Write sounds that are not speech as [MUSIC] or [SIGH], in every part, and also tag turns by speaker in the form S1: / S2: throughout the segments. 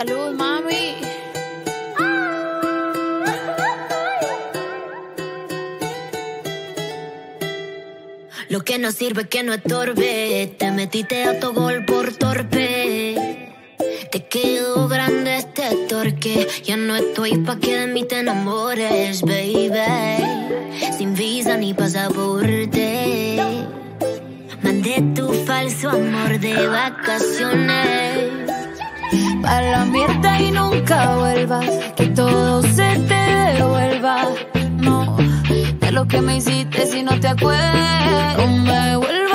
S1: Salud, mami.
S2: Lo que no sirve que no estorbe. Te metiste a tu gol por torpe. Te quedó grande este torque. Ya no estoy pa' que de mí te enamores, baby. Sin visa ni pasaporte. Mandé tu falso amor de vacaciones
S1: para la mierda y nunca vuelvas, que todo se te devuelva. No, de lo que me hiciste si no te acuerdas, no me vuelvas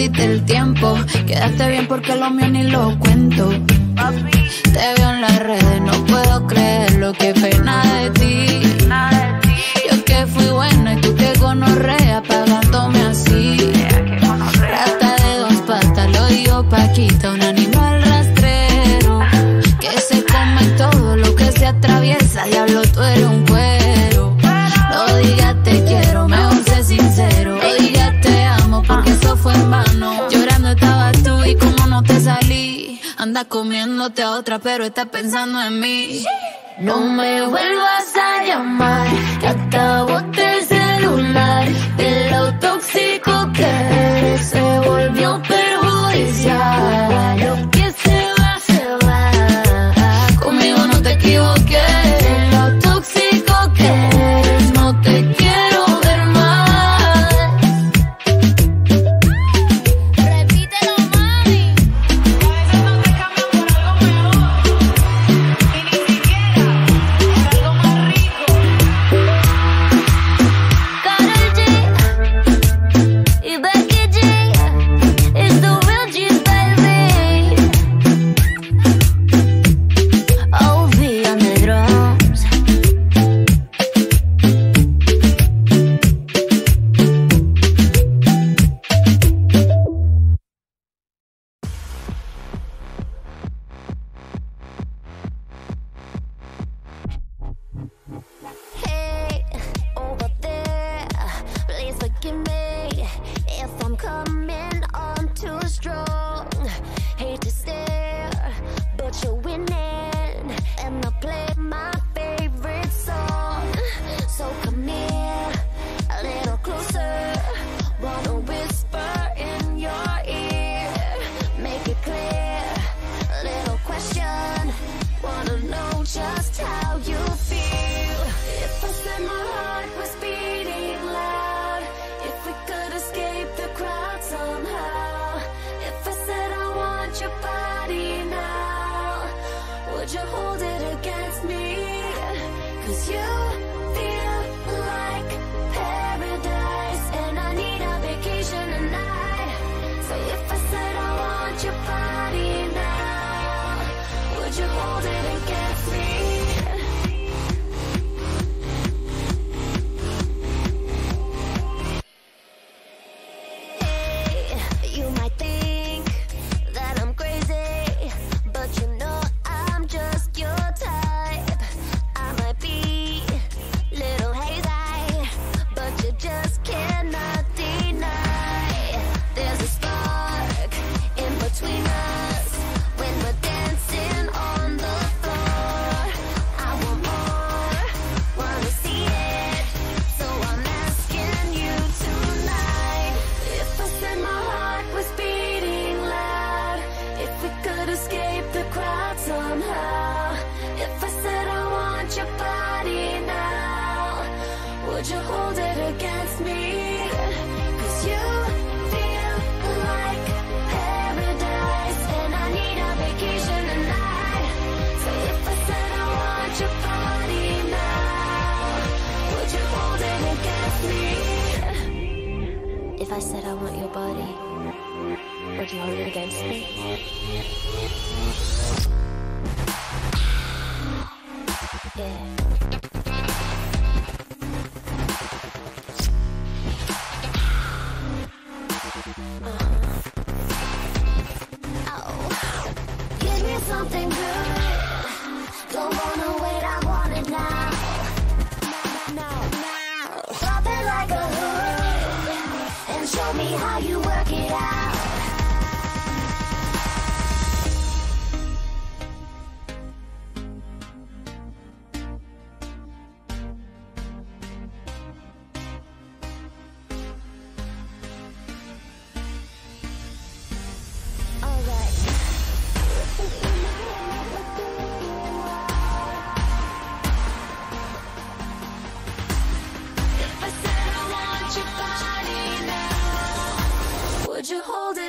S1: perdiste el tiempo. Quedaste bien porque lo mío ni lo cuento. Te veo en las redes, no puedo creer lo que pena de ti. Yo que fui buena y tú que gonorrea pagándome así. Rata de dos patas, lo digo Paquita, un animal. comiéndote a otra, pero estás pensando en mí.
S2: No me vuelvas a llamar, que acabo de celular, de lo tóxico que eres. Cause you I said I want your body, would you hold it against me? Yeah. Uh-huh. Oh. Give me something good show me how you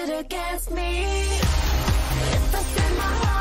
S2: it against me. it's I send my heart.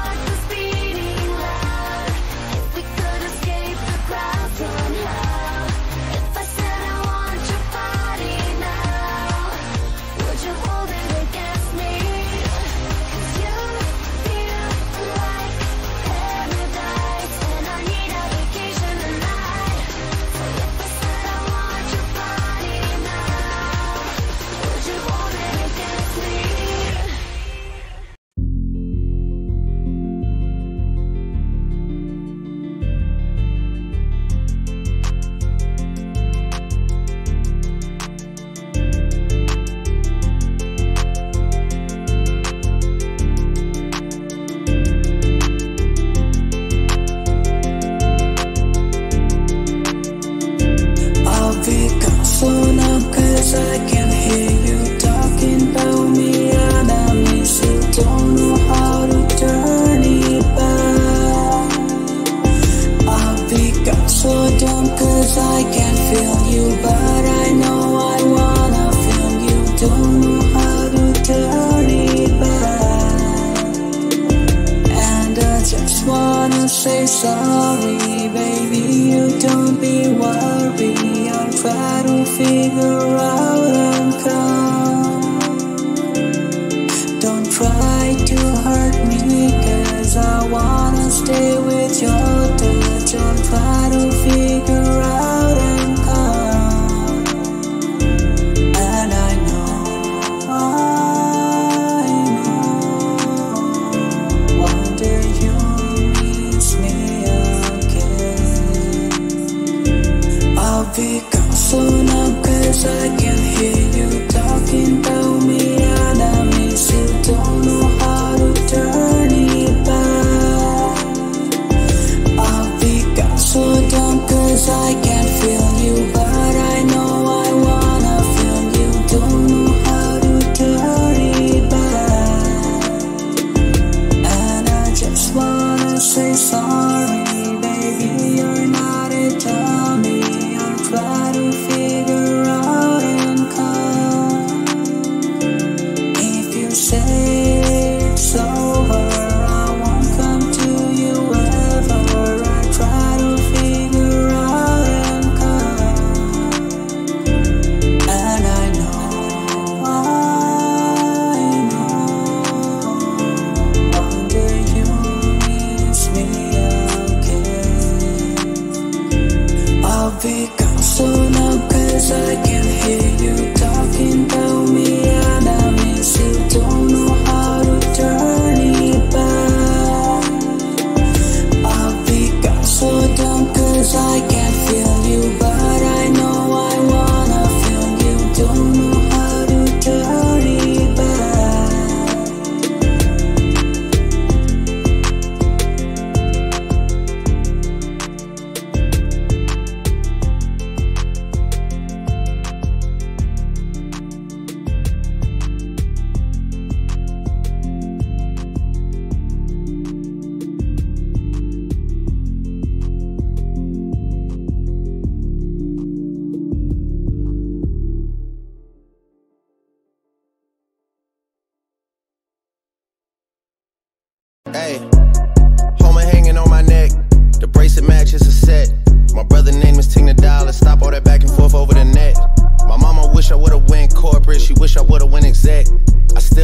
S2: figure out I'm come. Don't try to hurt me,
S3: cause I wanna stay with your touch. Don't try to figure out. cosa de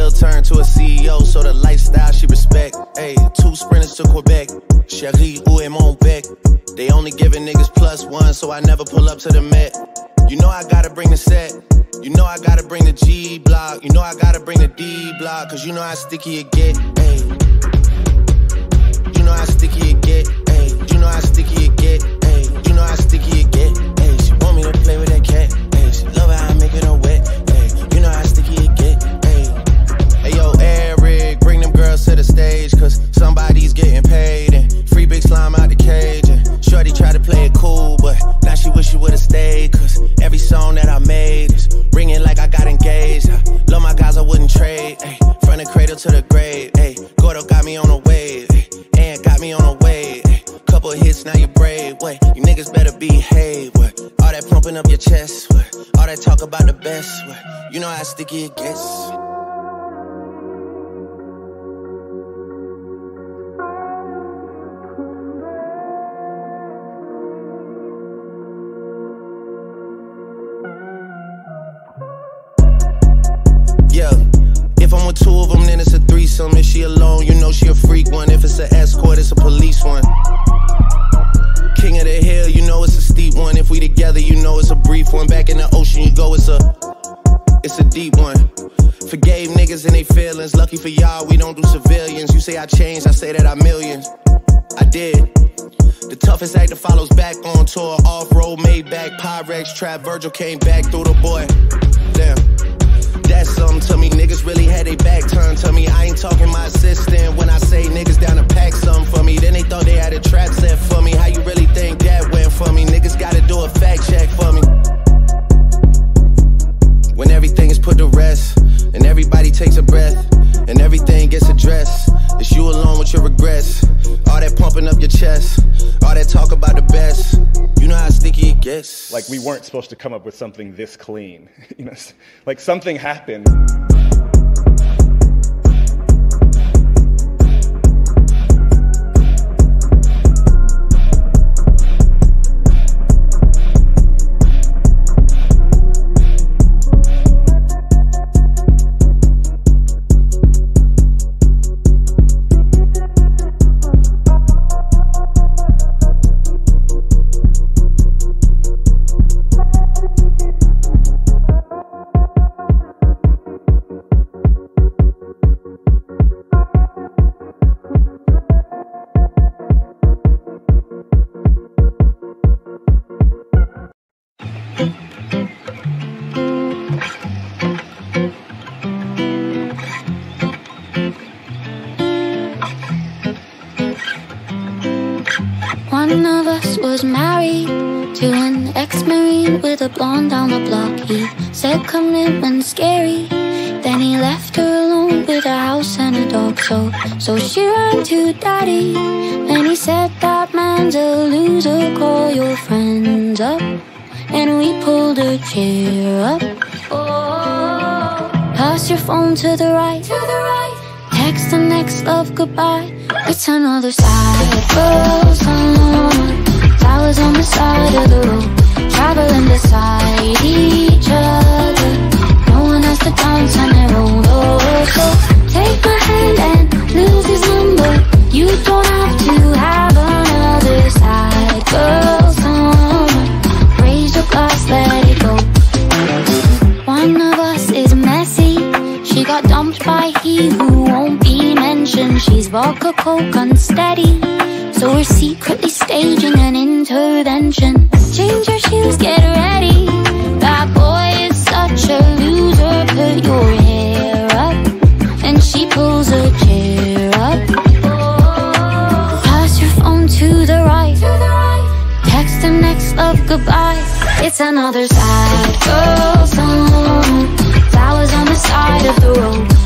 S3: Mill
S4: turned to a CEO, so the lifestyle she respect. Hey, two sprinters to Quebec. Cherie, ou et mon bec. They only giving niggas plus one, so I never pull up to the Met. You know I gotta bring the set. You know I gotta bring the G block. You know I gotta bring the D block, cause you know how sticky it get. Hey. You know how sticky it get. Hey. You know how sticky it get. Hey. You know how sticky it get. Hey. She want me to play with that cat. Hey. She love how I It gets. Feelings. Lucky for y'all, we don't do civilians. You say I changed, I say that I millions. I did. The toughest act that follows back on tour. Off road, made back, Pyrex, trap. Virgil came back through the boy. Damn. That's something to me. Niggas really had their back turned to me. I ain't talking my assistant when I say niggas down to pack something for me. Then they thought they had a trap set for me. How you really think that went for me? Niggas gotta do a fact check for me. When everything is put to rest, and everybody takes a breath, and everything gets addressed, it's you alone with your regrets. All that pumping up your chest, all that talk about the best. You know how sticky it gets.
S5: Like we weren't supposed to come up with something this clean. [LAUGHS] you know, like something happened.
S2: One of us was married to an ex-marine with a blonde down the block. He said commitment's scary. Then he left her alone with a house and a dog. So, so she ran to daddy, and he said that man's a loser. Call your friends up, and we pulled a chair up. Oh, pass your phone to the right. To the right. Text the next love goodbye. It's another side girl summer. Flowers on the side of the road, traveling beside each other. No one has to dance on their own. Oh, so take my hand and lose his number. You don't by he who won't be mentioned. She's vodka, coke, unsteady. So we're secretly staging an intervention. Change your shoes, get ready. That boy is such a loser. Put your hair up, and she pulls a chair up. Pass your phone to the right. Text him next love goodbye. It's another sad girl song. Flowers on the side of the road.